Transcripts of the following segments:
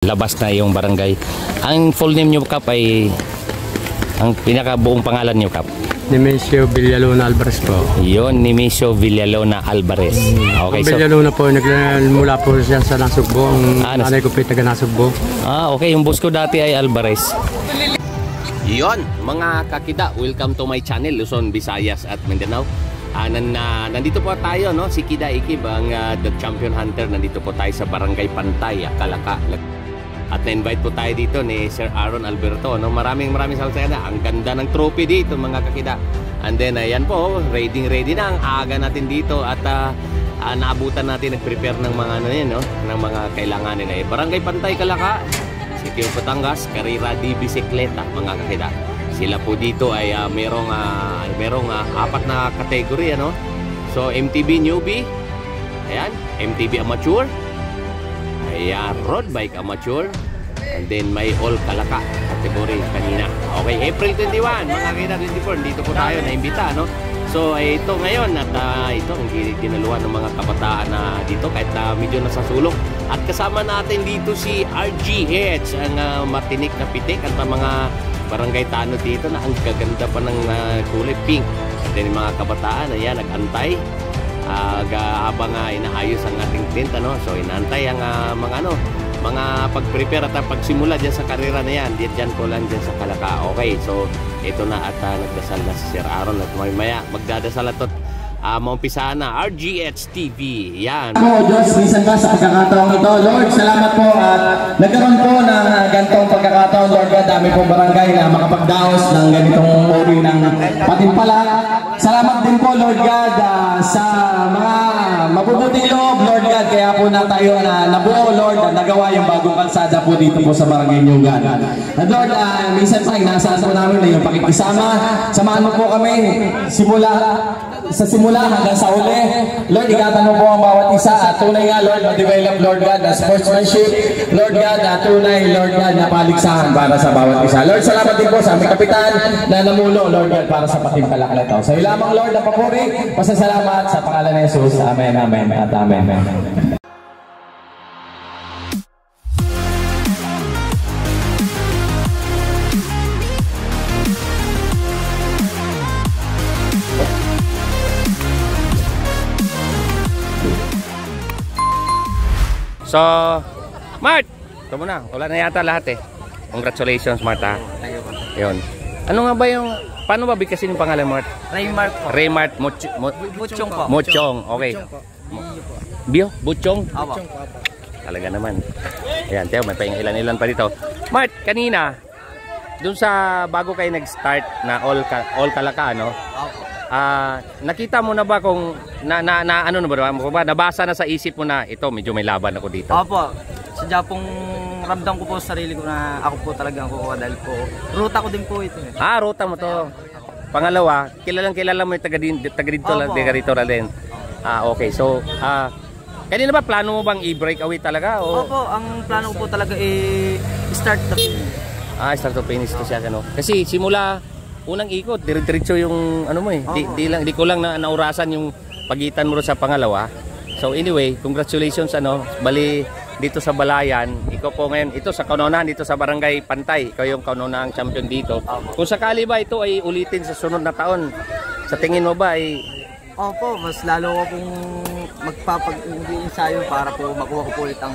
labas na yung barangay. Ang full name nyo, Kap, ay ang pinakabuong pangalan nyo, Kap. Nemesio Villalona Alvarez po. Yon ni Misio Villalona Alvarez. Okay, Ang so Villalona po, nagmula po siya sa Nasugbo. Ang Ah, nas- nanay ko po yung taga Nasugbo. Ah, okay. Yung boss ko dati ay Alvarez. Yon, mga kakida, welcome to my channel, Luzon, Visayas at Mindanao. Ah, nan, na- nandito po tayo, no? Si Kida Ikib, ang ah, The Champion Hunter. Nandito po tayo sa Barangay Pantay, Akalaka. At na-invite po tayo dito ni Sir Aaron Alberto. No? Maraming maraming salamat sa kanya. Ang ganda ng trophy dito, mga kakida. And then, ayan po, ready ready na. Ang aga natin dito at ah, ah, naabutan natin, nag-prepare ng mga ano yan, no? ng mga kailanganin. Eh. Barangay Pantay, Kalaka. Sitio Batangas, Karira di Bisikleta, mga kakida. Sila po dito ay ah, merong ah, merong ah, apat na kategory ano. So MTB newbie, ayan, MTB amateur, ayan, road bike amateur, and then may all kalaka category kanina. Okay, April 21, mga kakida 24, dito po tayo na-imbita, no? So eh, ito ngayon at ah, ito ang ginaluhan ng mga kabataan na dito kahit na medyo nasasulok. At kasama natin dito si RGH, ang ah, matinik na pitik at mga barangay tano dito na ang gaganda pa ng ah, kulay pink. At then mga kabataan, ayan, nag-antay. Ga- habang ah, inaayos ang ating tent, ano? So inaantay ang ah, mga ano, mga pag-prepare at pagsimula dyan sa karera na yan. Dyan ko lang dyan sa Kalaka. Okay, so ito na at ah, nagdasal na si Sir Aaron at may maya magdadasal at uh, maumpisahan na RGH TV. Yan. po, Diyos, minsan ka sa pagkakataong ito. Lord, salamat po at nagkaroon po ng uh, ganitong pagkakataon, Lord God, dami pong barangay na makapagdaos ng ganitong uri ng patimpala. Salamat din po, Lord God, ah, sa mga mabubuting loob, Lord God, kaya po na tayo na nabuo, Lord, at nagawa yung bagong kalsada po dito po sa barangay Nyugan. At Lord, ah, minsan pa, inaasahan po namin na yung pakikisama. Samahan mo po kami simula sa simula hanggang sa uli. Lord, ikatan mo po ang bawat isa at tunay nga, Lord, ma-develop, Lord God, na sportsmanship. Lord God, na tunay, Lord God, na paligsahan para sa bawat isa. Lord, salamat din po sa aming kapitan na namulo, Lord God, para sa patimpalak na ito. Sa iyo lamang, Lord, na papuri, pasasalamat sa pangalan ni Jesus. Amen, amen, at amen. So, Mart! Ito mo na. Wala na yata lahat eh. Congratulations, Mart ha. Yun. Ano nga ba yung... Paano ba bigkasin yung pangalan, Mart? Raymark po. Raymart Moch Mo Butchong po. Mochong. Okay. Bio? Butchong? Apo. Talaga naman. Ayan, Teo, may paing ilan-ilan pa dito. Mart, kanina, dun sa bago kayo nag-start na all, ka, all kalaka, no? Apo. Ah, nakita mo na ba kung na, na, na ano na ba, kung ba nabasa na sa isip mo na ito medyo may laban ako dito. Opo. Sadya pong ramdam ko po sa sarili ko na ako po talaga ang kukuha dahil po ruta ko din po ito eh. Ah, ruta mo to. Pangalawa, kilalang kilala mo yung taga, din, taga dito, Opo. taga dito na din. Ah, okay. So, ah, kanina ba plano mo bang i-break away talaga o Opo, ang plano ko po talaga eh start the film. ah, start to finish to siya ano? Kasi simula unang ikot, dire-diretso yung ano mo eh. Di, Opo. di lang di ko lang na naurasan yung pagitan mo sa pangalawa. So anyway, congratulations ano. Bali dito sa Balayan, ikaw po ngayon ito sa kaunahan dito sa Barangay Pantay. Ikaw yung kaunahang champion dito. Kung sakali ba ito ay ulitin sa sunod na taon, sa tingin mo ba ay Opo, mas lalo ko pong magpapag-ensayo para po makuha ko po ulit ang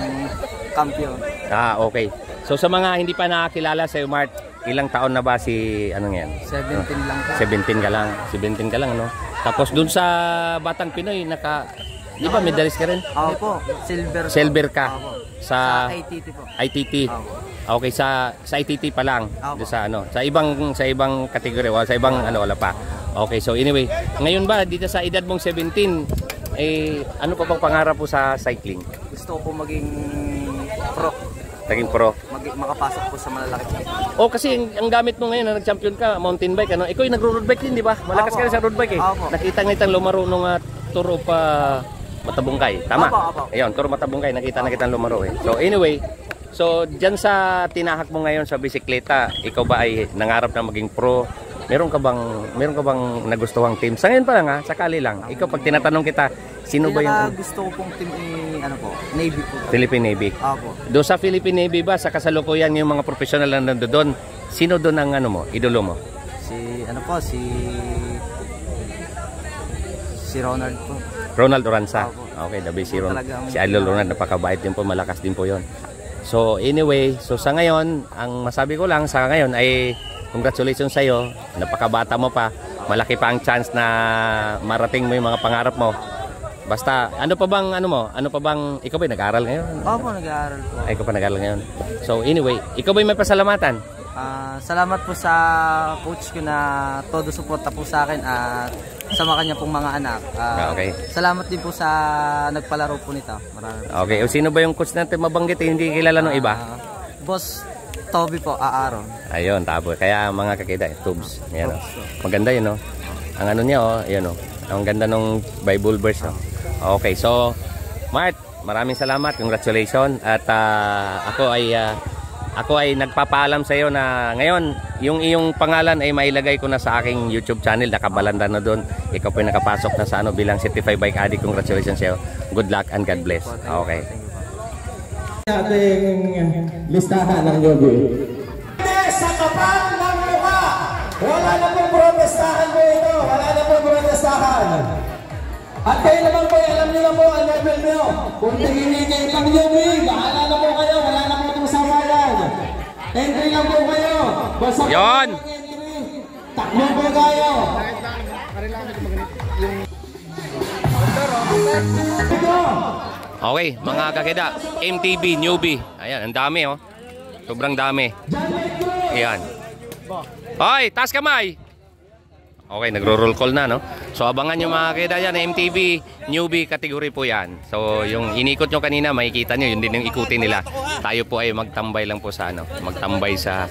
kampiyon. Ah, okay. So sa mga hindi pa nakakilala sa Mart, ilang taon na ba si ano yan? 17 lang po. 17 ka lang. 17 ka lang, no? Tapos dun sa Batang Pinoy, naka... Di ba, medalist ka rin? Opo, silver. Silver ka. Opo. Sa Sa ITT po. ITT. Opo. Okay, sa sa ITT pa lang. Opo. Sa ano, sa ibang sa ibang kategory, wala sa ibang ano wala pa. Okay, so anyway, ngayon ba dito sa edad mong 17, eh ano pa bang pangarap po sa cycling? Gusto ko maging pro. Naging pro. Mag makapasok po sa malalaki. Oh, kasi ang, ang gamit mo ngayon na nag-champion ka, mountain bike, ano? Ikaw yung nagro-road bike din, di ba? Malakas ka Opo. rin sa road bike eh. Opo. Nakita ngitang lumaro nung uh, turo pa Matabungkay. Tama? Opo, opo. Ayun, turo Matabungkay. Nakita na kitang lumaro eh. So anyway, so dyan sa tinahak mo ngayon sa bisikleta, ikaw ba ay nangarap na maging pro? Meron ka bang meron ka bang nagustuhang team? Sa ngayon pa lang ha, sakali lang. Ikaw pag tinatanong kita, Sino ba yung gusto ko pong team i, ano po, Navy po. Philippine Navy? Ako. Do sa Philippine Navy ba sa kasalukuyan yung mga professional na nandoon? Sino doon ang ano mo, idolo mo? Si, ano po, si... Si Ronald po. Ronald Oranza. Opo. Okay, the best si Ron. Talagang- Si Idol Ronald, napakabait din po, malakas din po yon. So anyway, so sa ngayon, ang masabi ko lang sa ngayon ay congratulations sa iyo. Napakabata mo pa. Malaki pa ang chance na marating mo yung mga pangarap mo. Basta, ano pa bang, ano mo? Ano pa bang, ikaw ba nag-aaral ngayon? Opo, nag-aaral po. Ay, ikaw pa nag-aaral ngayon. So anyway, ikaw ba may pasalamatan? Ah, salamat po sa coach ko na todo suporta po sa akin at sa mga kanya pong mga anak. Ah, Okay. Salamat din po sa nagpalaro po nito. Maraming Okay, o sino ba yung coach natin mabanggit? eh, Hindi kilala ng iba? Ah, boss Toby po, Aaron. Ayun, tapos kaya mga kakita, eh, tubes. Yan, oh. Maganda yun, oh. Ang ano niya, oh, yun, oh. Ang ganda nung Bible verse, oh. Okay, so, Mart, maraming salamat. Congratulations. At ah, ako ay ah, ako ay nagpapaalam sa iyo na ngayon, yung iyong pangalan ay mailagay ko na sa aking YouTube channel. Nakabalanda na doon. Ikaw po ay nakapasok na sa ano bilang certified bike addict. Congratulations sa iyo. Good luck and God bless. Okay. ating listahan ng Yogi. Sa kapal ng mukha, wala na pong protestahan po ito. Wala na pong protestahan. At kayo naman po, alam niyo na po ang level niyo. Kung tingin kayo pang Yogi, bahala na po kayo. Wala na po itong samayan. Entry lang po kayo. Basta entry. Takbo po kayo. Okay, mga kakida, MTB newbie. Ayan, ang dami oh. Sobrang dami. Ayan. Hoy, taas kamay. Okay, nagro-roll call na, no? So, abangan nyo mga kakida yan, MTB newbie category po yan. So, yung inikot nyo kanina, makikita nyo, yun din yung ikutin nila. Tayo po ay magtambay lang po sa ano, magtambay sa,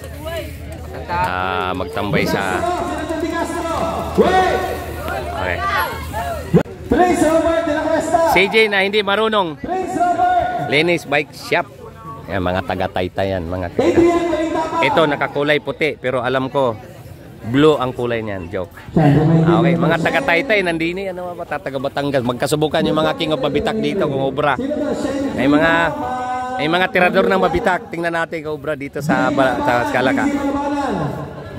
ah, magtambay sa, okay. CJ na hindi marunong. Lenny's Bike Shop. Yan, mga taga-taytay yan, mga Balintapa. Ito nakakulay puti pero alam ko blue ang kulay niyan, joke. Ah, Okay, mga taga Taytay nandini ano ba taga Batangas. Magkasubukan yung mga king of mabitak dito kung obra. May mga may mga tirador ng mabitak. Tingnan natin kung obra dito sa sa Kalaka.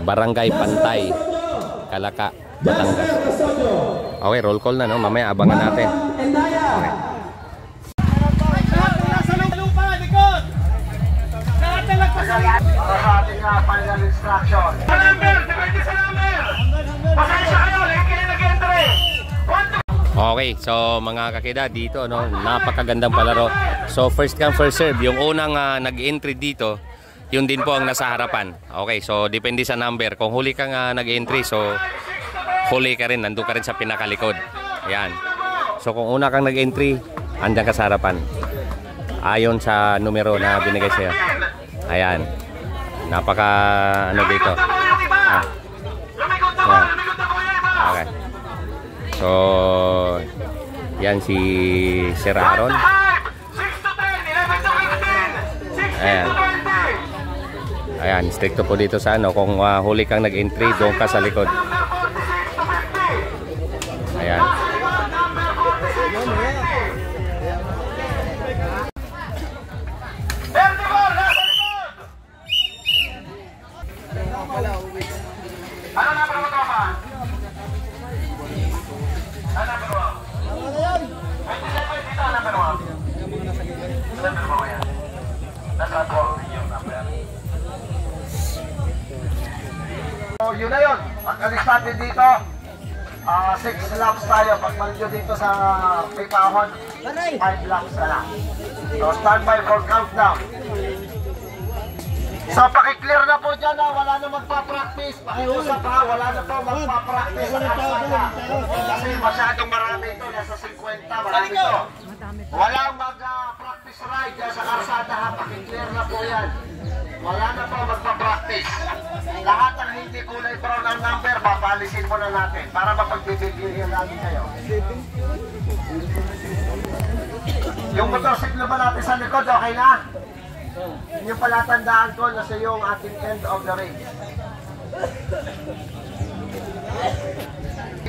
Barangay Pantay. Kalaka, Batangas. Okay, roll call na no. Mamaya abangan natin. Okay. Okay, so mga kakida dito no, napakagandang palaro. So first come first serve, yung unang ah, nag-entry dito, yun din po ang nasa harapan. Okay, so depende sa number. Kung huli kang ah, nag-entry, so huli ka rin, nandun ka rin sa pinakalikod. Ayan. So kung una kang nag-entry, andyan ka sa harapan. Ayon sa numero na binigay sa'yo. Ayan. Napaka ano dito. Ah. Okay. So, yan si Sir Aaron. Ayan. Ayan, stricto po dito sa ano. Kung ah, huli kang nag-entry, doon ka sa likod. Laps na lang. So, stand by for countdown. So, pakiclear na po dyan na wala na magpa-practice. Pakiusap ha, wala na po magpa-practice mapagbibigyan natin kayo. Yung motorsiklo ba natin sa likod, okay na? Yun yung palatandaan ko na sa yung ating end of the race.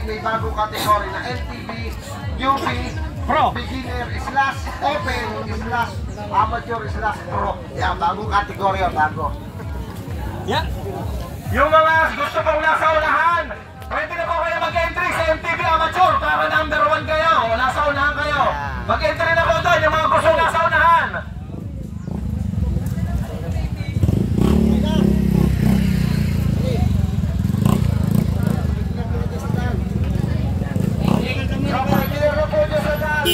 May bagong kategory na LTV, UV, pro. Beginner slash open slash amateur slash pro. Yan, bagong kategorya, bago. Yung mga gusto pong nasa unahan, pwede na po kayo mag-entry sa MTV Amateur para number one kayo. Nasa unahan kayo. Mag-entry na po doon yung mga gusto nasa unahan. Kapag meron po dyan sa daan,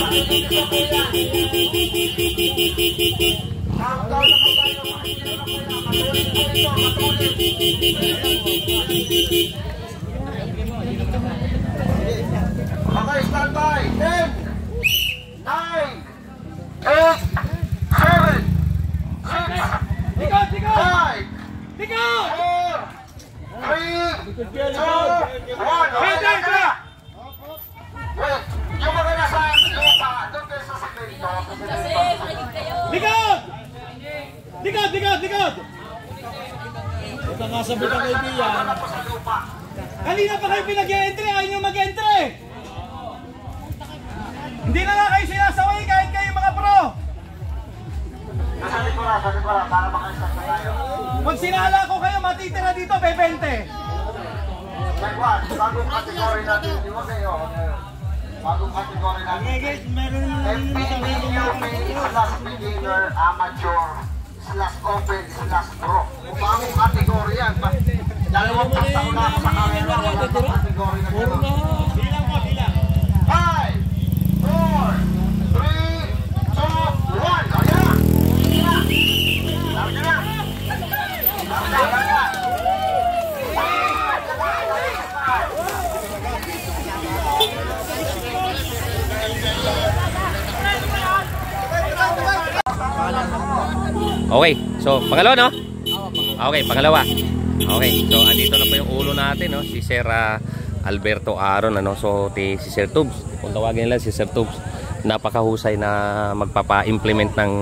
Countdown na po tayo. Okay, stand by. 10, 9, 8, 7, 6, 5, 4, 3, 2, 1. Okay, na. Wait, yung mga nasa lupa, doon kayo sa simento. Likod! Likod, likod, likod! Ito nga sabi ng kaibigan. Wala po sa lupa. Kanina pa kayo pinag-entry, ayaw nyo mag-entry! Hindi na nga kayo sinasaway kahit kayo mga pro! Nasa likuran, sa likuran, para makaisang na tayo. Pag sinala ko kayo, matitira dito, bebente! Like what? Bagong kategory natin. Di ba kayo? Bagong kategory natin. FPTUP slash beginner, amateur, slash open, slash pro. Bagong kategory yan. Dalawang taon na ako Okay, so pangalawa no? Okay, pangalawa. Okay, so andito na po yung ulo natin no, si Sir ah, Alberto Aron ano. So ti si Sir Tubs, kung tawagin nila si Sir Tubs, napakahusay na magpapa-implement ng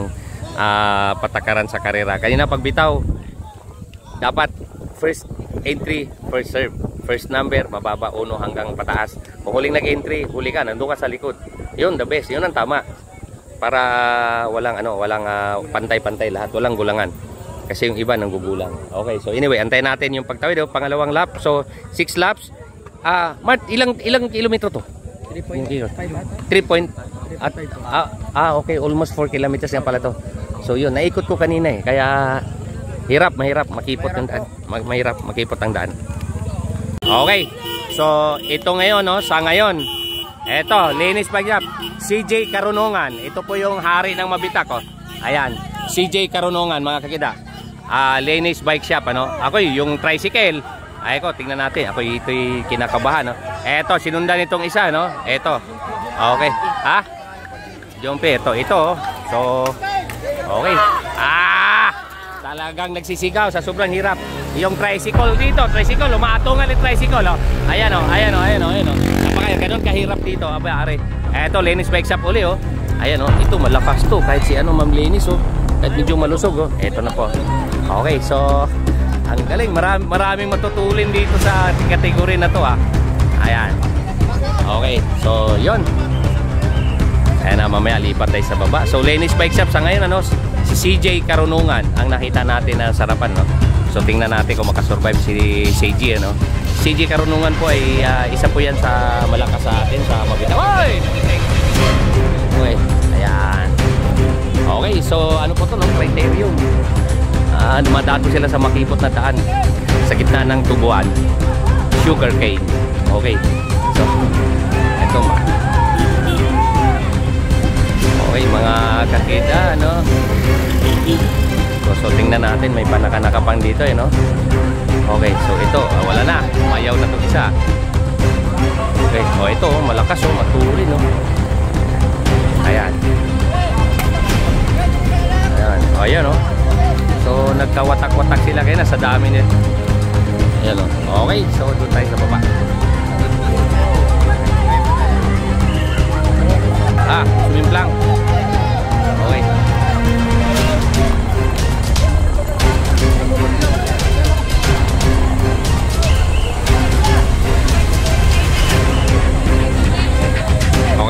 ah, patakaran sa karera. Kanina pagbitaw, dapat first entry, first serve. First number, mababa, uno hanggang pataas. Kung huling nag-entry, huli ka, nandun ka sa likod. Yun, the best. Yun ang tama para walang ano walang ah, pantay-pantay lahat walang gulangan. Kasi yung iba nanggugulang. Okay so anyway antayin natin yung pagtawid oh, pangalawang lap. So 6 laps. Ah Mart ilang ilang kilometro to? 3.5 3 point at ah, ah okay almost 4 kilometers nga pala to. So yun naikot ko kanina eh. Kaya hirap mahirap makipot yung daan. Ma- mahirap makipot ang daan. Okay so ito ngayon no sa ngayon eto linis pagyap. CJ Karunungan. Ito po yung hari ng mabitak oh. ayan CJ Karunungan mga kakida. Ah linis bike shop ano? Ako yung tricycle. Ay ko tingnan natin. Ako ito'y kinakabahan no? Eto sinundan itong isa no? Eto. Okay. Ha? Jompe ito ito oh. so okay. Ah! Talagang nagsisigaw sa sobrang hirap. Yung tricycle dito tricycle umaatungan yung tricycle oh. ayan oh. Ayan oh. Ayan oh. Ayan oh ganun kahirap dito. Abay are eto Lenis bike shop uli oh. Ayan oh ito malakas to. Kahit si ano Ma'am Lenis oh. Kahit medyo malusog oh. Eto na po. Okay so ang galing. Marami, maraming matutulin dito sa kategory na to ah. Ayan. Okay so yon Ayan na, mamaya lipat tayo sa baba. So, Lenny's Bike Shop sa ngayon, ano, si CJ Karunungan ang nakita natin na sarapan, no? So, tingnan natin kung makasurvive si CJ, ano? CJ Karunungan po ay ah, isa po yan sa malakas sa atin sa Mabitaw. Oy! Okay, ayan. Okay, so ano po to, no? Criterium. Ah, dumadato sila sa makipot na daan sa gitna ng tubuan. Sugar cane. Okay. So, ito ma. Okay, mga kakita, no? So, so tingnan natin, may panaka-naka pang dito, eh, no? Okay, so ito, ah, wala na. Mayaw na itong isa. Okay, o ito, oh, malakas, oh, matuli, no? Ayan. Ayan, o ayan, oh. So, nagkawatak-watak sila kaya nasa dami nila. Ayan, oh. Okay, so doon tayo sa baba. Ah, sumimplang. Okay.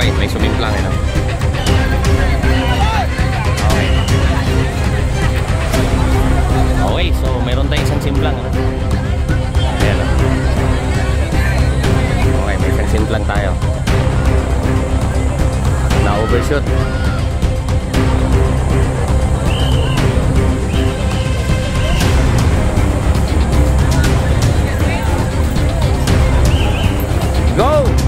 Okay, may sumimplang ano. Eh, okay. Okay, so meron tayong isang simplang ano. Ayan o. Okay, may isang simplang tayo. Na-overshoot. Go!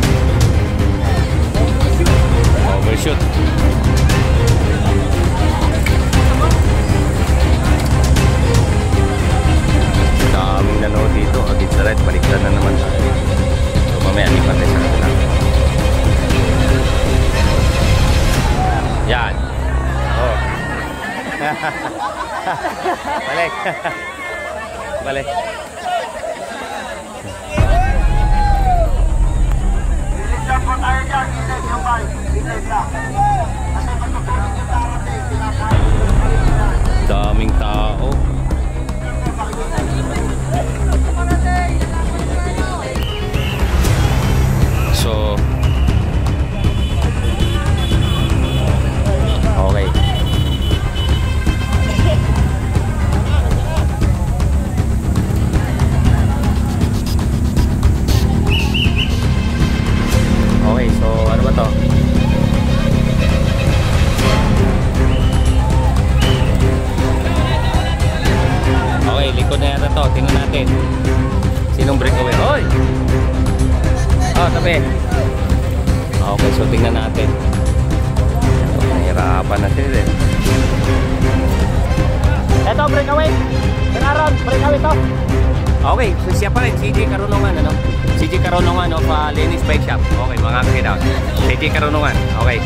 Uh, Lenny's Bike Shop. Okay, mga kakita. CJ Karunungan. Okay.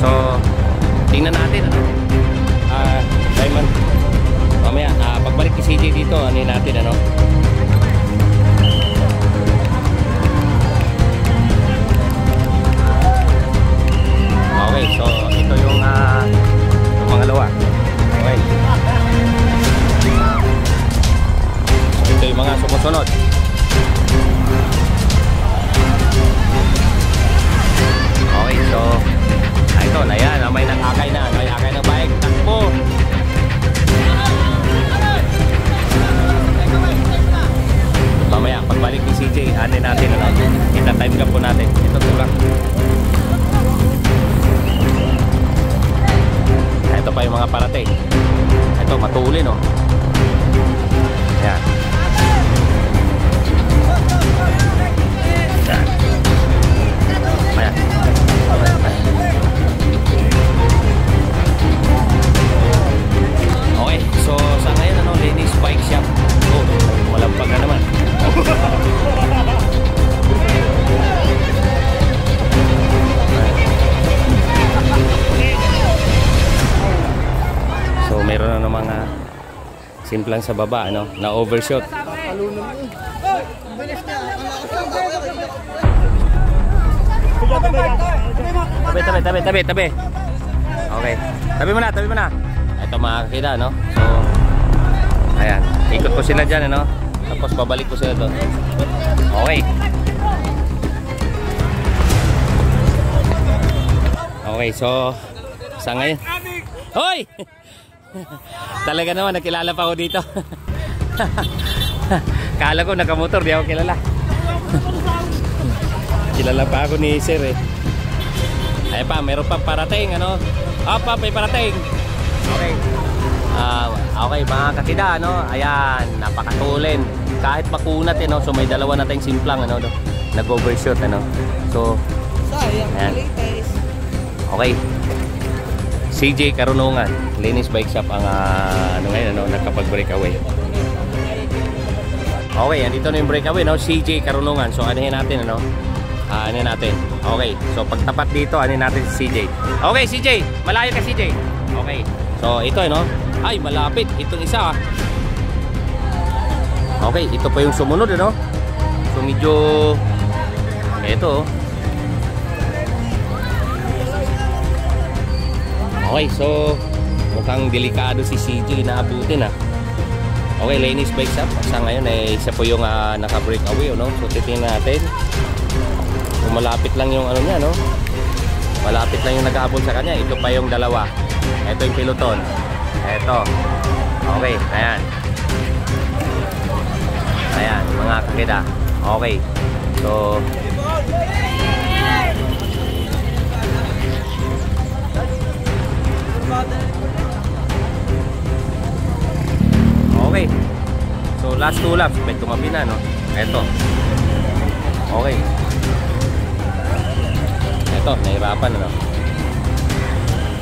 So, tingnan natin, ano? Ah, Diamond. Mamaya, ah, pagbalik ni CJ dito, ano natin, ano? Okay, so ito yung ah, yung pangalawa. Okay. So, ito yung mga sumusunod. So ah, ito na yan, may nag-akay na, may akay na bike, takbo. Mamaya, pagbalik ni CJ, anin natin, ano, kita time ka po natin. Ito tulak. Ito pa yung mga parating. Ito, matuli, no? Yan. Yan. Ayan. Okay, so sa ngayon, ano, Lenny's Bike Shop. Oh, malampag na naman. So meron na ng mga simplang sa baba ano, na overshot. Tabi, tabi, tabi, tabi, tabi. Okay. Tabi mo na, tabi mo na. Ito mga no? So, ayan. Ikot ko sila dyan, ano? Tapos babalik ko sila doon. Okay. Okay, so, sa ngayon. Hoy! Talaga naman, nakilala pa ako dito. Kala ko nakamotor, di ako kilala. kilala pa ako ni Sir eh. Ay pa, meron pa parating, ano? Ah, pa, may parating. Okay. Ah, okay, mga kakida, ano? Ayan, napakatulin. Kahit makunat, eh, no? So, may dalawa na tayong simplang, ano? no? Nag-overshoot, ano? So, ayan. Okay. CJ Karunungan, Linis Bike Shop ang ah, ano ngayon, ano, nagkapag-breakaway. Okay, andito na yung breakaway, no? CJ Karunungan. So, anuhin natin, ano? Ah, ano natin? Okay. So, pagtapat dito, ano natin si CJ. Okay, CJ. Malayo ka, CJ. Okay. So, ito, ano? Ay, malapit. Itong isa, ah. Okay, ito pa yung sumunod, ano? So, medyo... Ito, oh. Okay, so mukhang delikado si CJ na abutin ah. Okay, Lenny's Bike Shop. Sa ngayon ay isa po yung uh, naka-breakaway, no? So titingnan natin. Malapit lang yung ano niya, no? Malapit lang yung nag-aabol sa kanya. Ito pa yung dalawa. Ito yung piloton. Ito. Okay, ayan. mga kakida. Okay. So, Okay. So last two laps, may tumabi na, no? Eto. Okay. Eto, nahirapan, ano?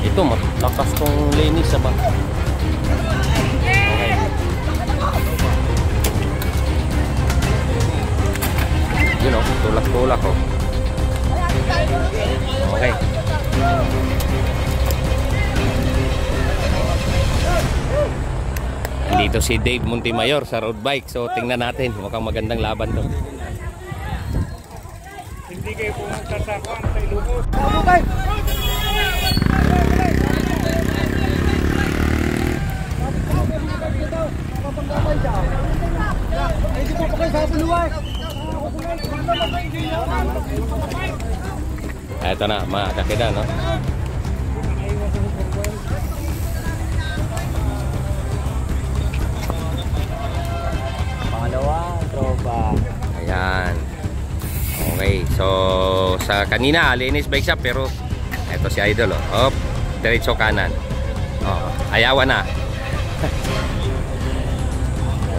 Ito, matakas tong linis, ba? Okay. Yun, oh, tulak-tulak, oh. Okay. Dito si Dave Montimayor sa road bike. So tingnan natin, mukhang magandang laban to. Kayo pumunta sa kwan sa Ilocos. Ito na, mga kakida, no? Pangalawa, tropa. Ayan. Okay, so sa kanina, linis bike shop pero ito si Idol, oh. Op, diretso kanan. Oh, ayawan na.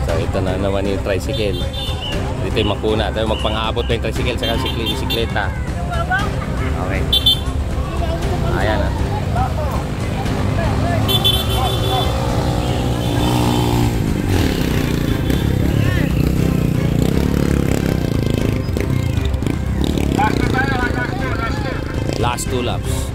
so ito na naman yung tricycle. Dito yung makuna. Tayo magpang-aabot pa yung tricycle sa sikli- bisikleta. Okay. Ayan ah. Last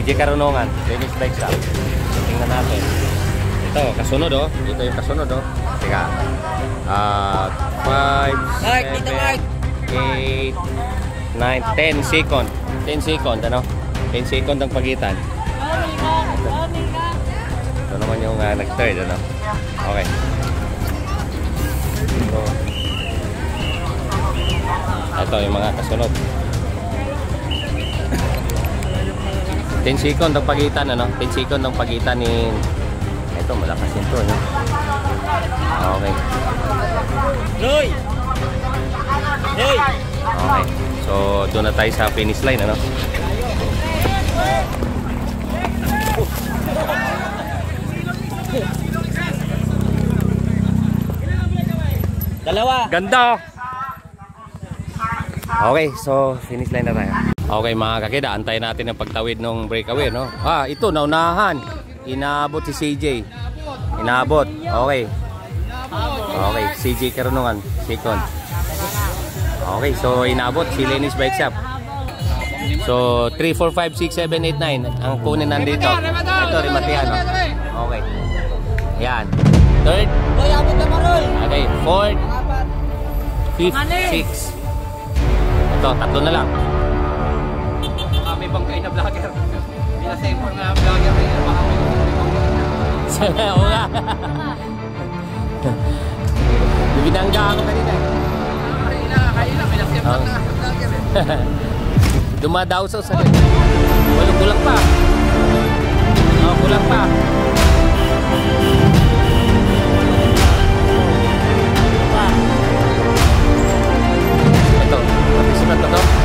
CJ Karunungan. Finish bike shop. Tingnan natin. Ito, kasunod, oh. Ito yung kasunod, oh. Teka. Ah, 5, Mark, dito, Mark. 8, 9, 10 second. 10 second, ano? 10 second ang pagitan. Ito naman yung uh, nag-third, ano? Okay. So, ito yung mga kasunod. 10 second ang pagitan, ano? 10 second ang pagitan ni... Ito, malakas yun to, no? Okay. Roy! Hey! Okay. So, doon na tayo sa finish line, ano? Dalawa! Ganda! Okay, so finish line na tayo. Okay mga kakida, antayin natin ang pagtawid ng breakaway, no? Ah, ito, naunahan. Inaabot si CJ. Inaabot. Okay. Okay, CJ Karunungan, second. Okay, so inabot si Lenis Bike Shop. So, 3, 4, 5, 6, 7, 8, 9 ang kunin nandito. Ito, Rimatian. no? Okay. Yan. Third. Roy, abot na Maroy! Okay, fourth. Fifth, sixth. Ito, tatlo na lang. Kami bang kayo na vlogger? Pinasay mo na vlogger rin. Baka may Oo nga. Binangga ako kanina. eh. Kayo lang, pinasay Oo. na vlogger eh. Dumadaw sa sa Walang kulang pa. Oh, kulang pa. Ito, pati sunod na to.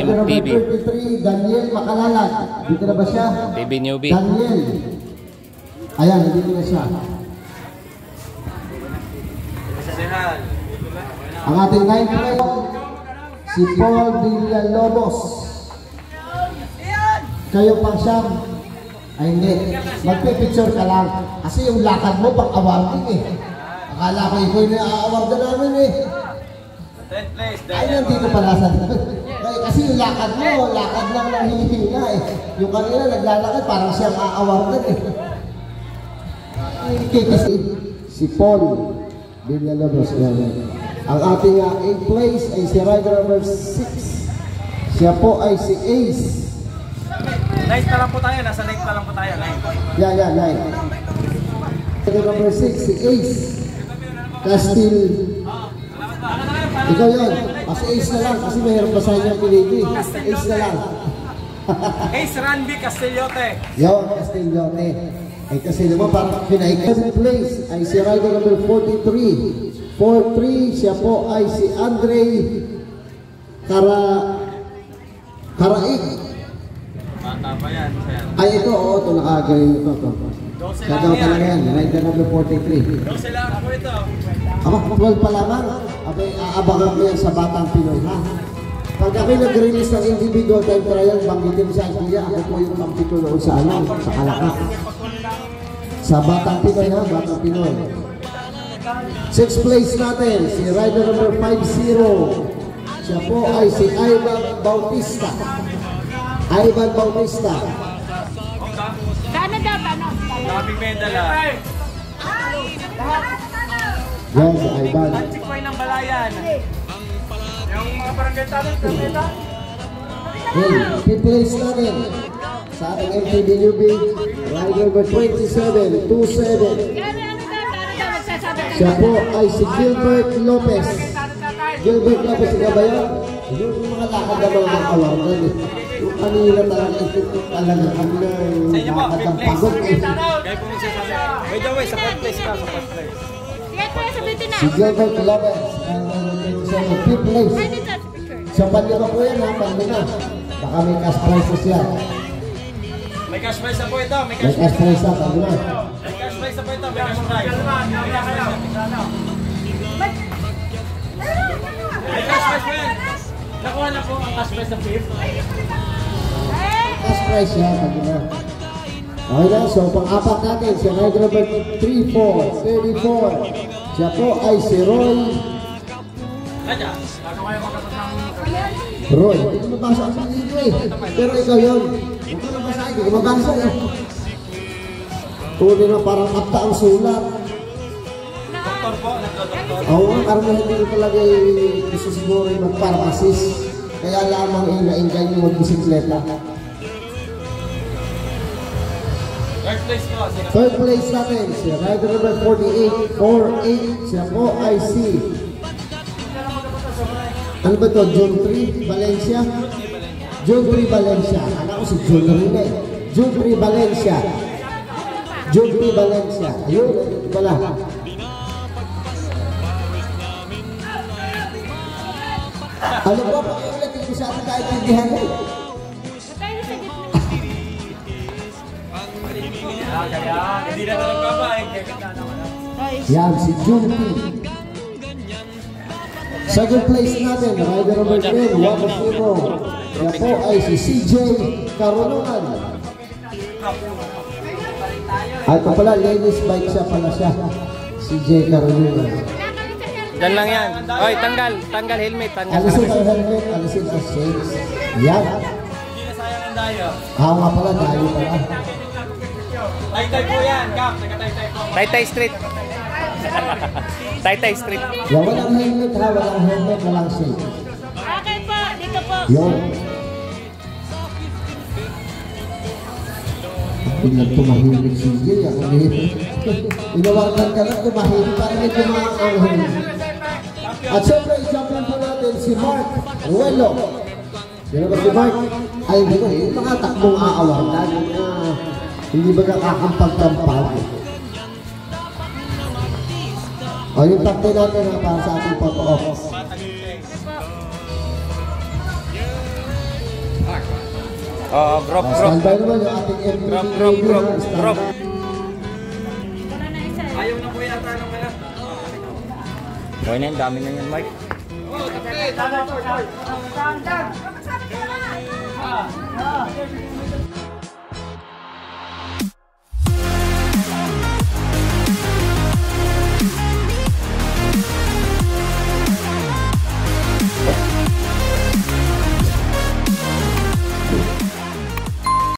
MTV. 33, Daniel Makalalat. Dito na ba siya? TV newbie. Daniel. Ayan, dito na siya. Ang ating ninth player, si Paul Villalobos. Kayo pang siyam. Ay hindi, magpipicture ka lang. Kasi yung lakad mo pang awarding eh. Akala ko ikaw yung na-award na namin eh. 10th place, Ay, nandito pala sa... Kasi yung lakad mo, lakad lang ng hihina eh. Yung kanina naglalakad, parang siyang aawardan eh. Okay, kasi si Paul Villalobos yan. Ang ating uh, 8th place ay si rider number 6. Siya po ay si Ace. Ninth pa lang po tayo, nasa ninth pa lang po tayo. Ninth. Yan, yan, yan. Rider number 6, si Ace. Castil. Ikaw yun. Kasi Ace na lang. Kasi mahirap basahin yung pinili. Ace na lang. Ace Randy Castellote. Yon, Castellote. Eh kasi naman parang pinaik. Second place ay si rider number 43. 43, siya po ay si Andre Kara Karaig. Bata pa yan. Sir. Ay ito, oo, ito nakagaling ito. ito. Siya daw talaga yan, rider number 43. Dose lang ako ito. Aba, 12 pa lamang. Abay, aabangan ko yan sa Batang Pinoy, ha? Pag kami nag-release ng individual time trial, banggitin sa Kuya, ako po yung noon sa ano, sa Kalakak. Sa Batang Pinoy, ha? Batang Pinoy. Sixth place natin, si rider number 50. Siya po ay si Ivan Bautista. Ivan Bautista. Daming medal ah. Si Ivan. Checkpoint ng balayan. Yung mga barangay talent, kameta. Fifth place natin sa ating MTV Newbie, rider number 27, 27. Gary, ano daw? Ano daw magsasabi ka? Siya po ay si Gilbert Lopez. Gilbert Lopez, ikaw ba yun? Yung mga lakad na mga awardan eh. Yung kanina talaga ito talaga kami na Sa inyo po, lakad ng fifth pagod place. Kayo po magsasabi. Wait, wait, sa fourth place ka, sa fourth place. Na. Si Gilbert Lopez, ang ng fifth place. Sa panlima po yan ha, panlima. Baka may cash prizes yan. May cash prize na po ito. May May cash cash prize na. May cash prize na po ito. May cash prize. May cash prize po yan. Nakuha na po ang cash prize ng fifth. Cash prize yan, panlima. Okay na, so pang-apat natin, si rider number 34, 34. Siya po ay si Roy Roy, hindi ko mabasa ang pangalan eh. Pero ikaw yun. Huwag ko nabasa, hindi ko mabasa eh. Tunay na parang apta ang sulat. doktor po, nagdodoktor. Oo, parang hindi ko talaga eh, gusto siguro yung mag-pharmacist. Kaya lamang ina-ingay yung mag-bisikleta. Third place po. Natin, si rider number 48, 48. Siya po ay si... Ano ba to? John 3 Valencia? John 3 Valencia. Anak ko si John rin eh. John 3 Valencia. John 3 Valencia. Ayun, ito pala. Ano ba pa ulit? Hindi sa atin tayo tindihan eh. Hindi na talaga ba. Kaya na naman. Yan, si Junti. Second place natin, rider number 10, Waka Zero. Siya po ay si CJ Karunungan. At ito pala, ladies bike siya pala siya. CJ Karunungan. Yan lang yan. Oy, tanggal. Tanggal helmet. Tanggal. Alisin ang helmet, alisin ang shades. Yan. Hindi na sayang ang dayo. Ah, nga pala, dahil pala. Taytay po yan, Kap. Taga-taytay po. Taytay Street. Taytay Street. Yan, walang helmet ha, walang helmet, walang shades. Okay po, dito po. Yun. Biglang tumahimik si Jay. Ako ni Inawakan ka lang, tumahimik. Parang may kumakanghel. At syempre, i-champion po natin si Mark Ruelo. Sino ba si Mark? Ay, hindi ko. Yung mga takbong aawalan. Yung mga hindi ba nakakampag-kampag. O, yung takte natin na para sa ating photo-off. Oo, group, Uh, standby naman yung ating group, Stand- group. Wala na isa. Ayaw na po yata ng kaya. Okay na yun, dami na yan, Mike. Down, down.